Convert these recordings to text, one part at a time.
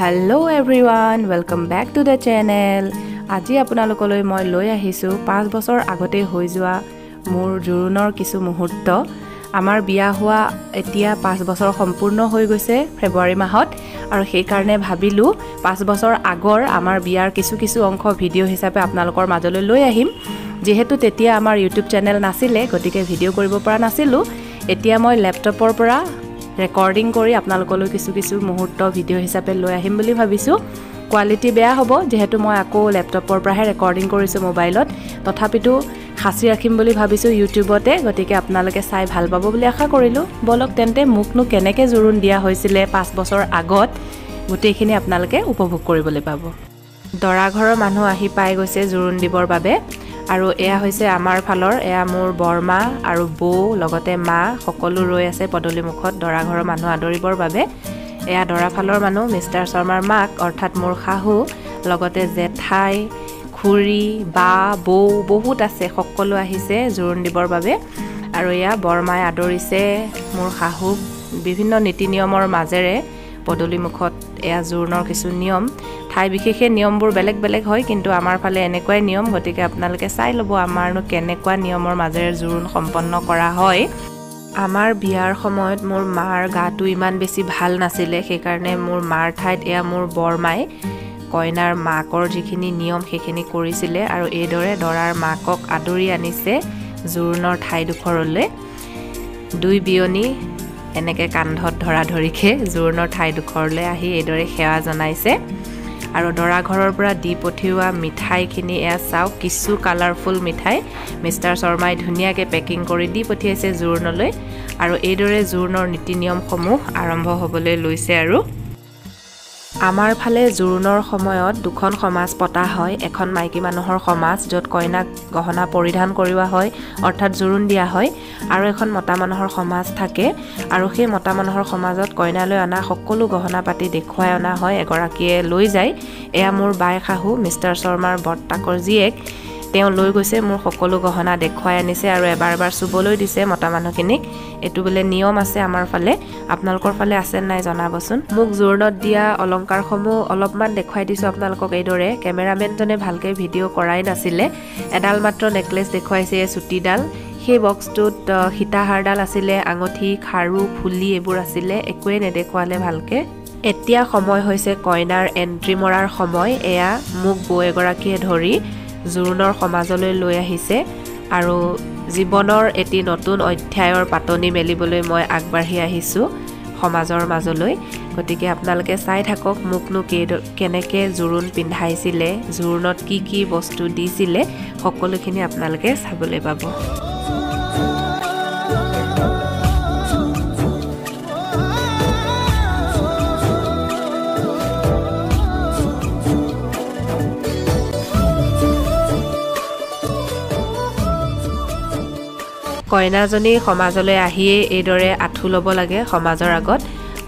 Hello' everyone welcome back to the channel আজি আপোনালোকলৈ মই লৈ আহিছোঁ পাঁচ বছৰ আগতে হৈ যোৱা মোৰ জোৰোণৰ কিছু মুহূৰ্ত। আমাৰ বিয়া হোৱা এতিয়া পাঁচ বছৰ সম্পূৰ্ণ হৈ গৈছে ফেব্ৰুৱাৰী মাহত আৰু সেইকাৰণে ভাবিলোঁ পাঁচ বছৰ আগৰ আমাৰ বিয়াৰ কিছু কিছু অংশ ভিডিঅ' হিচাপে আপোনালোকৰ মাজলৈ লৈ আহিম। যিহেতু তেতিয়া আমাৰ ইউটিউব চেনেল নাছিলে গতিকে ভিডিঅ' কৰিব পৰা নাছিলোঁ। এতিয়া মই লেপটপৰ পৰা ৰেকৰ্ডিং কৰি আপোনালোকলৈ কিছু কিছু মুহূৰ্ত ভিডিঅ' হিচাপে লৈ আহিম বুলি ভাবিছোঁ। কোৱালিটি বেয়া হ'ব যিহেতু মই আকৌ লেপটপৰ পৰাহে ৰেকৰ্ডিং কৰিছোঁ মোবাইলত তথাপিতো সাঁচি ৰাখিম বুলি ভাবিছোঁ ইউটিউবতে গতিকে আপোনালোকে চাই ভাল পাব বুলি আশা কৰিলোঁ। বলক তেন্তে মোকনো কেনেকৈ জোৰোণ দিয়া হৈছিলে পাঁচ বছৰ আগত গোটেইখিনি আপোনালোকে উপভোগ কৰিবলৈ পাব। দৰা ঘৰৰ মানুহ আহি পাই গৈছে জোৰোণ দিবৰ বাবে। আৰু এয়া হৈছে আমাৰ ফালৰ এয়া মোৰ বৰমা আৰু বৌ লগতে মা সকলো ৰৈ আছে পদূলিমুখত দৰা ঘৰৰ মানুহ আদৰিবৰ বাবে। এয়া দৰা ফালৰ মানুহ মিষ্টাৰ শৰ্মাৰ মাক অৰ্থাৎ মোৰ শাহু লগতে জেঠাই খুৰী বা বৌ বহুত আছে সকলো আহিছে জোৰোণ দিবৰ বাবে। আৰু এয়া বৰমাই আদৰিছে মোৰ শাহুক বিভিন্ন নীতি নিয়মৰ মাজেৰে পদূলিমুখত এয়া জোৰোণৰ কিছু নিয়ম। ঠাই বিশেষে নিয়মবোৰ বেলেগ বেলেগ হয় কিন্তু আমাৰ ফালে এনেকুৱাই নিয়ম গতিকে আপোনালোকে চাই ল'ব আমাৰনো কেনেকুৱা নিয়মৰ মাজেৰে জোৰোণ সম্পন্ন কৰা হয়। আমাৰ বিয়াৰ সময়ত মোৰ মাৰ গাটো ইমান বেছি ভাল নাছিলে সেইকাৰণে মোৰ মাৰ ঠাইত এয়া মোৰ বৰমাই কইনাৰ মাকৰ যিখিনি নিয়ম সেইখিনি কৰিছিলে আৰু এইদৰে দৰাৰ মাকক আদৰি আনিছে জোৰোণৰ ঠাইডোখৰলৈ। দুই বিয়নী এনেকৈ কান্ধত ধৰা ধৰিকৈ জোৰোণৰ ঠাইডোখৰলৈ আহি এইদৰে সেৱা জনাইছে। আৰু দৰা ঘৰৰ পৰা দি পঠিওৱা মিঠাইখিনি এয়া চাওক কিছু কালাৰফুল মিঠাই। মিষ্টাৰ শৰ্মাই ধুনীয়াকৈ পেকিং কৰি দি পঠিয়াইছে জোৰোণলৈ। আৰু এইদৰে জোৰোণৰ নীতি নিয়মসমূহ আৰম্ভ হ'বলৈ লৈছে আৰু আমাৰ ফালে জোৰোণৰ সময়ত দুখন সমাজ পতা হয়। এখন মাইকী মানুহৰ সমাজ য'ত কইনাক গহনা পৰিধান কৰোৱা হয় অৰ্থাৎ জোৰোণ দিয়া হয় আৰু এখন মতা মানুহৰ সমাজ থাকে। আৰু সেই মতা মানুহৰ সমাজত কইনালৈ অনা সকলো গহনা পাতি দেখুৱাই অনা হয় এগৰাকীয়ে লৈ যায়। এয়া মোৰ বাই শাহু মিষ্টাৰ শৰ্মাৰ বৰ্তাকৰ জীয়েক তেওঁ লৈ গৈছে মোৰ সকলো গহনা দেখুৱাই আনিছে আৰু এবাৰ এবাৰ চুবলৈ দিছে মতা মানুহখিনিক। এইটো বোলে নিয়ম আছে আমাৰ ফালে। আপোনালোকৰ ফালে আছে নাই জনাবচোন। মোক জোৰণত দিয়া অলংকাৰসমূহ অলপমান দেখুৱাই দিছোঁ আপোনালোকক এইদৰে। কেমেৰামেনজনে ভালকৈ ভিডিঅ' কৰাই নাছিলে। এডাল মাত্ৰ নেকলেছ দেখুৱাইছে চুটিডাল। সেই বক্সটোত সীতাহাৰডাল আছিলে আঙঠি খাৰু ফুলি এইবোৰ আছিলে একোৱেই নেদেখুৱালে ভালকৈ। এতিয়া সময় হৈছে কইনাৰ এণ্ট্ৰি মৰাৰ সময়। এয়া মোক বৌ এগৰাকীয়ে ধৰি জোৰোণৰ সমাজলৈ লৈ আহিছে আৰু জীৱনৰ এটি নতুন অধ্যায়ৰ পাতনি মেলিবলৈ মই আগবাঢ়ি আহিছোঁ সমাজৰ মাজলৈ। গতিকে আপোনালোকে চাই থাকক মোকনো কেই কেনেকৈ জোৰোণ পিন্ধাইছিলে জোৰোণত কি কি বস্তু দিছিলে সকলোখিনি আপোনালোকে চাবলৈ পাব। কইনাজনী সমাজলৈ আহিয়েই এইদৰে আঁঠু ল'ব লাগে সমাজৰ আগত।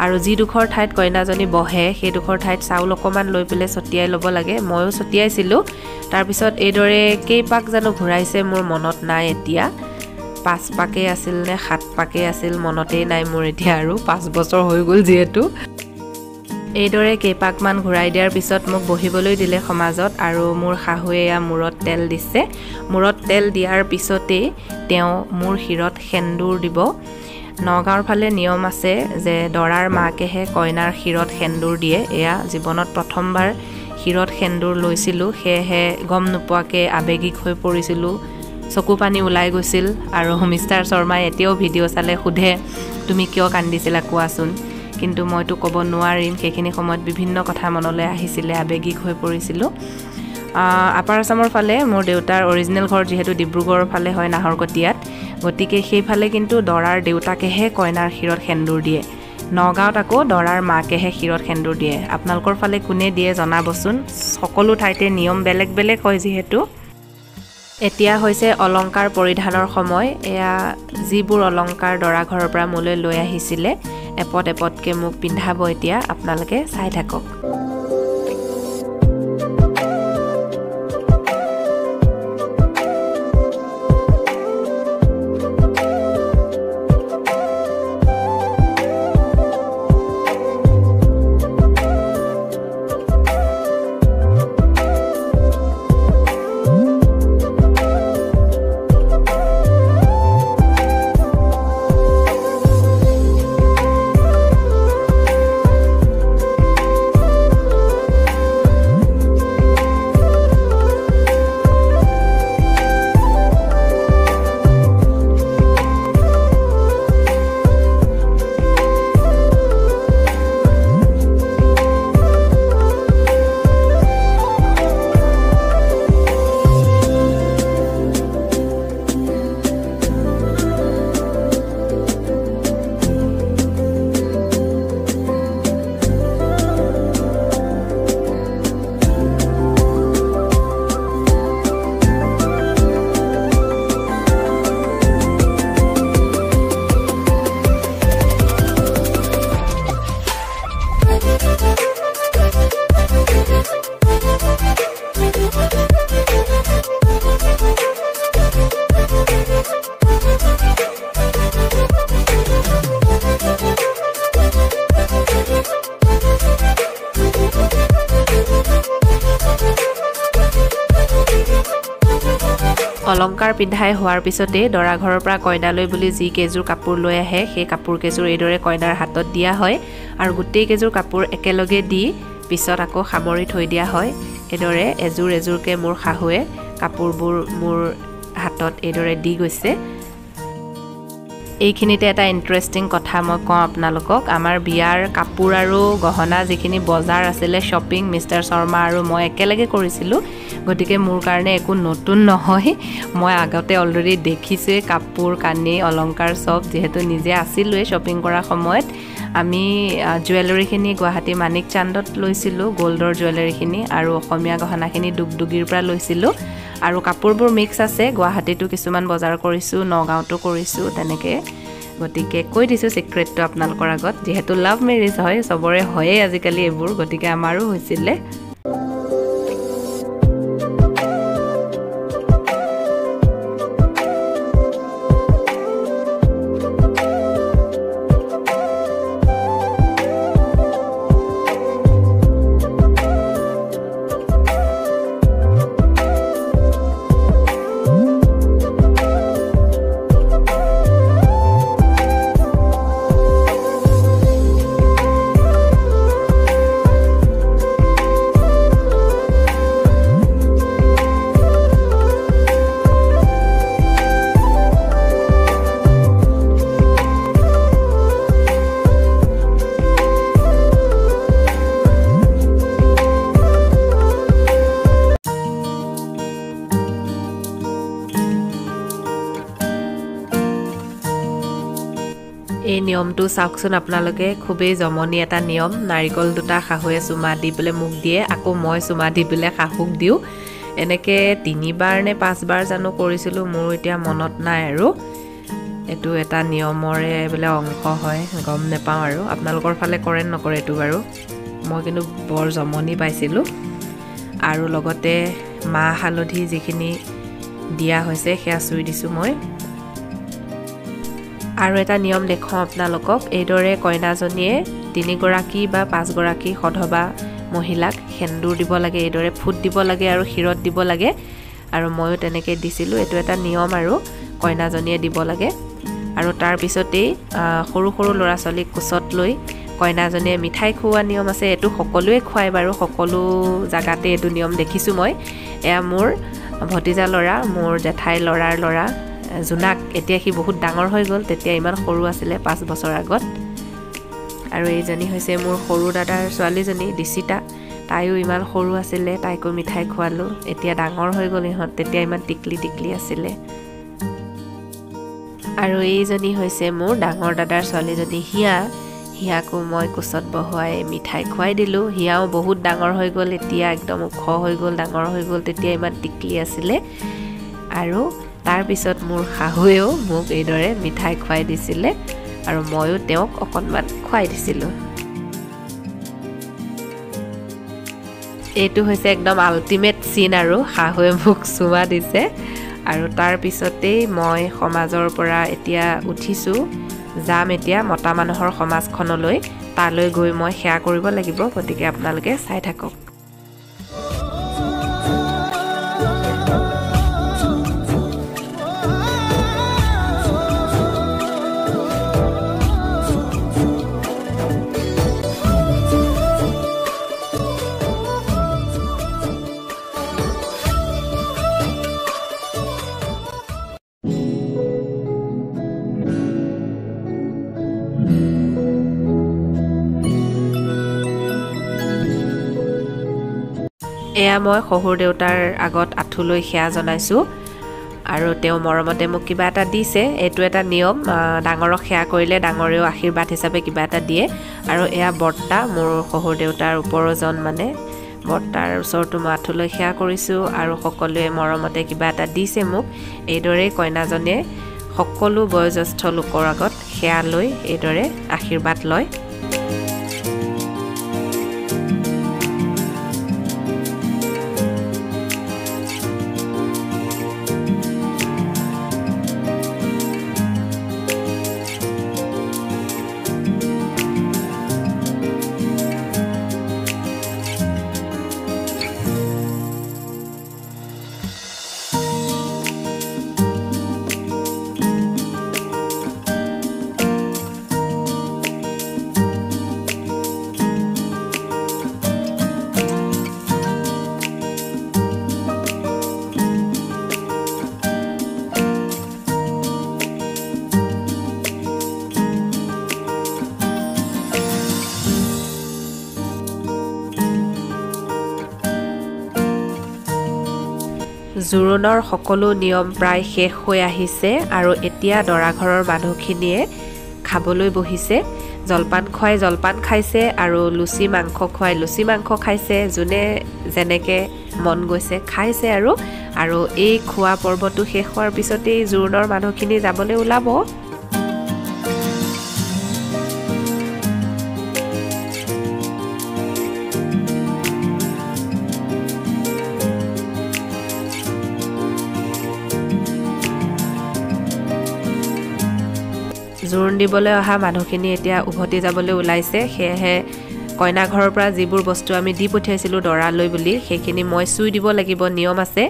আৰু যিডোখৰ ঠাইত কইনাজনী বহে সেইডোখৰ ঠাইত চাউল অকণমান লৈ পেলাই ছটিয়াই ল'ব লাগে। ময়ো ছটিয়াইছিলোঁ। তাৰপিছত এইদৰে কেইপাক জানো ঘূৰাইছে মোৰ মনত নাই এতিয়া। পাঁচ পাকেই আছিল নে সাত পাকেই আছিল মনতেই নাই মোৰ এতিয়া আৰু। পাঁচ বছৰ হৈ গ'ল যিহেতু। এইদৰে কেইপাকমান ঘূৰাই দিয়াৰ পিছত মোক বহিবলৈ দিলে সমাজত আৰু মোৰ শাহুৱে এয়া মূৰত তেল দিছে। মূৰত তেল দিয়াৰ পিছতেই তেওঁ মোৰ শিৰত সেন্দুৰ দিব। নগাঁৱৰ ফালে নিয়ম আছে যে দৰাৰ মাকেহে কইনাৰ শিৰত সেন্দুৰ দিয়ে। এয়া জীৱনত প্ৰথমবাৰ শিৰত সেন্দুৰ লৈছিলোঁ। সেয়েহে গম নোপোৱাকৈ আৱেগিক হৈ পৰিছিলোঁ। চকু পানী ওলাই গৈছিল আৰু মিষ্টাৰ শৰ্মাই এতিয়াও ভিডিঅ' চালে সোধে তুমি কিয় কান্দিছিলা? কোৱাচোন। কিন্তু মইতো ক'ব নোৱাৰিম সেইখিনি সময়ত বিভিন্ন কথা মনলৈ আহিছিলে আৱেগিক হৈ পৰিছিলোঁ। আপাৰ আছামৰ ফালে মোৰ দেউতাৰ অৰিজিনেল ঘৰ যিহেতু ডিব্ৰুগড়ৰ ফালে হয় নাহৰকটীয়াত গতিকে সেইফালে কিন্তু দৰাৰ দেউতাকেহে কইনাৰ শিৰত সেন্দুৰ দিয়ে। নগাঁৱত আকৌ দৰাৰ মাকেহে শিৰত সেন্দুৰ দিয়ে। আপোনালোকৰ ফালে কোনে দিয়ে জনাবচোন? সকলো ঠাইতে নিয়ম বেলেগ বেলেগ হয় যিহেতু। এতিয়া হৈছে অলংকাৰ পৰিধানৰ সময়। এয়া যিবোৰ অলংকাৰ দৰা ঘৰৰ পৰা মোলৈ লৈ আহিছিলে এপদ এপদকৈ মোক পিন্ধাব এতিয়া আপোনালোকে চাই থাকক। অলংকাৰ পিন্ধাই হোৱাৰ পিছতেই দৰা ঘৰৰ পৰা কইনালৈ বুলি যি কেইযোৰ কাপোৰ লৈ আহে সেই কাপোৰ কেইযোৰ এইদৰে কইনাৰ হাতত দিয়া হয় আৰু গোটেই কেইযোৰ কাপোৰ একেলগে দি পিছত আকৌ সামৰি থৈ দিয়া হয়। এইদৰে এযোৰ এযোৰকৈ মোৰ শাহুৱে কাপোৰবোৰ মোৰ হাতত এইদৰে দি গৈছে। এইখিনিতে এটা ইণ্টাৰেষ্টিং কথা মই কওঁ আপোনালোকক। আমাৰ বিয়াৰ কাপোৰ আৰু গহনা যিখিনি বজাৰ আছিলে শ্বপিং মিষ্টাৰ শৰ্মা আৰু মই একেলগে কৰিছিলোঁ। গতিকে মোৰ কাৰণে একো নতুন নহয়। মই আগতে অলৰেডি দেখিছোঁৱেই কাপোৰ কানি অলংকাৰ চব যিহেতু নিজে আছিলোঁৱেই শ্বপিং কৰাৰ সময়ত। আমি জুৱেলাৰীখিনি গুৱাহাটী মানিক চান্দত লৈছিলোঁ গ'ল্ডৰ জুৱেলাৰীখিনি আৰু অসমীয়া গহনাখিনি দুগদুগীৰ পৰা লৈছিলোঁ। আৰু কাপোৰবোৰ মিক্স আছে গুৱাহাটীতো কিছুমান বজাৰ কৰিছোঁ নগাঁৱতো কৰিছোঁ তেনেকৈ। গতিকে কৈ দিছোঁ ছিক্ৰেটটো আপোনালোকৰ আগত। যিহেতু লাভ মেৰিজ হয় চবৰে হয়েই আজিকালি এইবোৰ গতিকে আমাৰো হৈছিলে। নিয়মটো চাওকচোন আপোনালোকে খুবেই জমনি এটা নিয়ম। নাৰিকল দুটা শাহুৱে চুমা দি পেলাই মোক দিয়ে আকৌ মই চুমা দি পেলাই শাহুক দিওঁ। এনেকৈ তিনিবাৰ নে পাঁচবাৰ জানো কৰিছিলোঁ মোৰ এতিয়া মনত নাই আৰু। এইটো এটা নিয়মৰে বোলে অংশ হয় গম নাপাওঁ আৰু। আপোনালোকৰ ফালে কৰে নকৰে এইটো বাৰু? মই কিন্তু বৰ জমনি পাইছিলোঁ। আৰু লগতে মাহ হালধি যিখিনি দিয়া হৈছে সেয়া চুই দিছোঁ মই। আৰু এটা নিয়ম দেখুৱাওঁ আপোনালোকক। এইদৰে কইনাজনীয়ে তিনিগৰাকী বা পাঁচগৰাকী সধবা মহিলাক সেন্দুৰ দিব লাগে এইদৰে ফুট দিব লাগে আৰু শিৰত দিব লাগে। আৰু ময়ো তেনেকৈ দিছিলোঁ এইটো এটা নিয়ম আৰু কইনাজনীয়ে দিব লাগে। আৰু তাৰপিছতেই সৰু সৰু ল'ৰা ছোৱালীক কোচত লৈ কইনাজনীয়ে মিঠাই খুওৱা নিয়ম আছে এইটো সকলোৱে খুৱায় বাৰু সকলো জেগাতে এইটো নিয়ম দেখিছোঁ মই। এয়া মোৰ ভতিজা ল'ৰা মোৰ জেঠাই ল'ৰাৰ ল'ৰা। জোনাক এতিয়া সি বহুত ডাঙৰ হৈ গ'ল তেতিয়া ইমান সৰু আছিলে পাঁচ বছৰ আগত। আৰু এইজনী হৈছে মোৰ সৰু দাদাৰ ছোৱালীজনী দিচিতা তাইও ইমান সৰু আছিলে তাইকো মিঠাই খোৱালোঁ। এতিয়া ডাঙৰ হৈ গ'ল ইহঁত তেতিয়া ইমান টিকলি টিকলি আছিলে। আৰু এইজনী হৈছে মোৰ ডাঙৰ দাদাৰ ছোৱালীজনী হিয়া। হিয়াকো মই কোচত বহুৱাই মিঠাই খুৱাই দিলোঁ। হিয়াও বহুত ডাঙৰ হৈ গ'ল এতিয়া একদম ওখ হৈ গ'ল ডাঙৰ হৈ গ'ল তেতিয়া ইমান টিকলি আছিলে। আৰু তাৰপিছত মোৰ শাহুৱেও মোক এইদৰে মিঠাই খুৱাই দিছিলে আৰু ময়ো তেওঁক অকণমান খুৱাই দিছিলোঁ। এইটো হৈছে একদম আল্টিমেট চিন আৰু শাহুৱে মোক চুমা দিছে আৰু তাৰপিছতেই মই সমাজৰ পৰা এতিয়া উঠিছোঁ যাম এতিয়া মতা মানুহৰ সমাজখনলৈ তালৈ গৈ মই সেৱা কৰিব লাগিব গতিকে আপোনালোকে চাই থাকক। এয়া মই শহুৰ দেউতাৰ আগত আঁঠুলৈ সেৱা জনাইছোঁ। আৰু তেওঁ মৰমতে মোক কিবা এটা দিছে। এইটো এটা নিয়ম। ডাঙৰক সেৱা কৰিলে ডাঙৰেও আশীৰ্বাদ হিচাপে কিবা এটা দিয়ে। আৰু এয়া বৰ্তা মোৰ শহুৰ দেউতাৰ ওপৰজন মানে। বৰ্তাৰ ওচৰতো মই আঁঠুলৈ সেৱা কৰিছোঁ আৰু সকলোৱে মৰমতে কিবা এটা দিছে মোক। এইদৰেই কইনাজনীয়ে সকলো বয়োজ্যেষ্ঠ লোকৰ আগত সেৱা লৈ এইদৰে আশীৰ্বাদ লয়। জোৰোণৰ সকলো নিয়ম প্ৰায় শেষ হৈ আহিছে আৰু এতিয়া দৰাঘৰৰ মানুহখিনিয়ে খাবলৈ বহিছে। জলপান খুৱাই জলপান খাইছে আৰু লুচি মাংস খুৱাই লুচি মাংস খাইছে যোনে যেনেকৈ মন গৈছে খাইছে আৰু আৰু এই খোৱা পৰ্বটো শেষ হোৱাৰ পিছতেই জোৰোণৰ মানুহখিনি যাবলৈ ওলাব। জোৰোণ দিবলৈ অহা মানুহখিনি এতিয়া উভতি যাবলৈ ওলাইছে। সেয়েহে কইনা ঘৰৰ পৰা যিবোৰ বস্তু আমি দি পঠিয়াইছিলোঁ দৰালৈ বুলি সেইখিনি মই চুই দিব লাগিব নিয়ম আছে।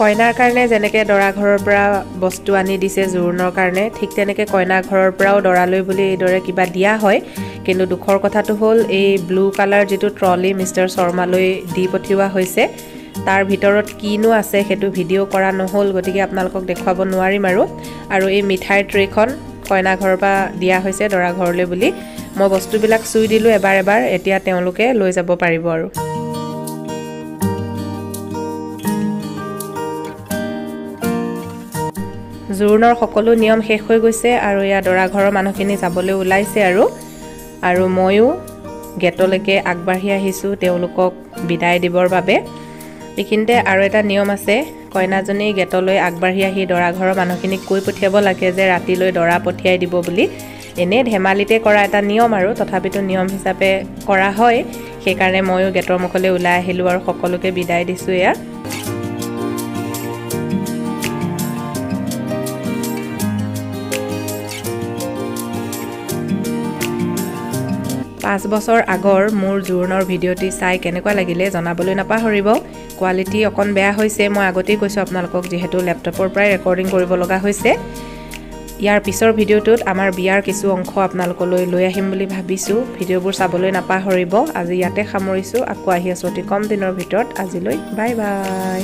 কইনাৰ কাৰণে যেনেকৈ দৰা ঘৰৰ পৰা বস্তু আনি দিছে জোৰোণৰ কাৰণে ঠিক তেনেকৈ কইনা ঘৰৰ পৰাও দৰালৈ বুলি এইদৰে কিবা দিয়া হয়। কিন্তু দুখৰ কথাটো হ'ল এই ব্লু কালাৰ যিটো ট্ৰলি মিষ্টাৰ শৰ্মালৈ দি পঠিওৱা হৈছে তাৰ ভিতৰত কিনো আছে সেইটো ভিডিঅ' কৰা নহ'ল গতিকে আপোনালোকক দেখুৱাব নোৱাৰিম আৰু। আৰু এই মিঠাইৰ ট্ৰেখন কইনা ঘৰৰ পৰা দিয়া হৈছে দৰা ঘৰলৈ বুলি। মই বস্তুবিলাক চুই দিলোঁ এবাৰ এবাৰ এতিয়া তেওঁলোকে লৈ যাব পাৰিব আৰু। জোৰোণৰ সকলো নিয়ম শেষ হৈ গৈছে আৰু ইয়াত দৰা ঘৰৰ মানুহখিনি যাবলৈ ওলাইছে আৰু। আৰু ময়ো গেটলৈকে আগবাঢ়ি আহিছোঁ তেওঁলোকক বিদায় দিবৰ বাবে। এইখিনিতে আৰু এটা নিয়ম আছে কইনাজনী গেটলৈ আগবাঢ়ি আহি দৰা ঘৰৰ মানুহখিনিক কৈ পঠিয়াব লাগে যে ৰাতিলৈ দৰা পঠিয়াই দিব বুলি। এনেই ধেমালিতে কৰা এটা নিয়ম আৰু তথাপিতো নিয়ম হিচাপে কৰা হয়। সেইকাৰণে ময়ো গেটৰ মুখলৈ ওলাই আহিলোঁ আৰু সকলোকে বিদায় দিছোঁ এয়া। পাঁচ বছৰ আগৰ মোৰ জোৰোণৰ ভিডিঅ'টি চাই কেনেকুৱা লাগিলে জনাবলৈ নাপাহৰিব। কোৱালিটি অকণ বেয়া হৈছে মই আগতেই কৈছোঁ আপোনালোকক যিহেতু লেপটপৰ পৰাই ৰেকৰ্ডিং কৰিব লগা হৈছে। ইয়াৰ পিছৰ ভিডিঅ'টোত আমাৰ বিয়াৰ কিছু অংশ আপোনালোকলৈ লৈ আহিম বুলি ভাবিছোঁ। ভিডিঅ'বোৰ চাবলৈ নাপাহৰিব আজি ইয়াতে সামৰিছোঁ। আকৌ আহি আছোঁ অতি কম দিনৰ ভিতৰত। আজিলৈ বাই বাই